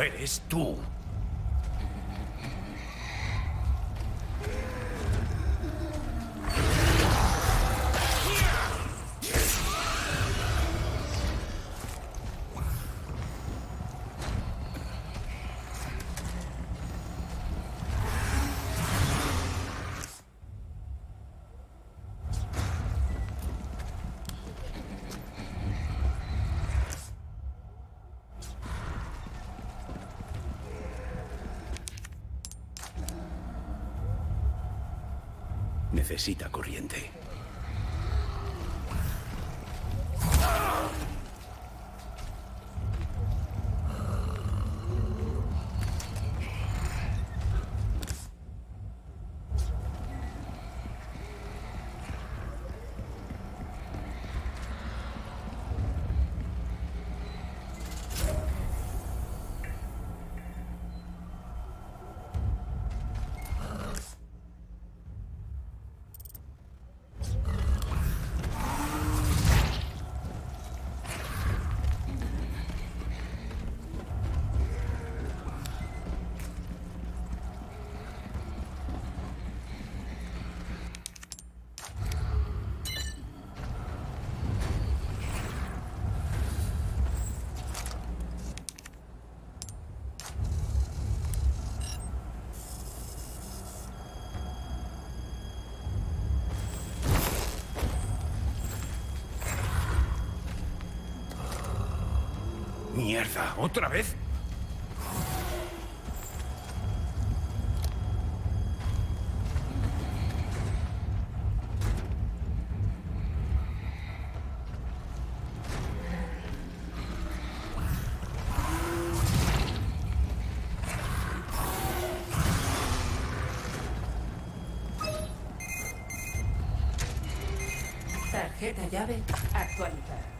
eres tú? Necesita corriente. Mierda, ¿otra vez? Tarjeta llave actualizada.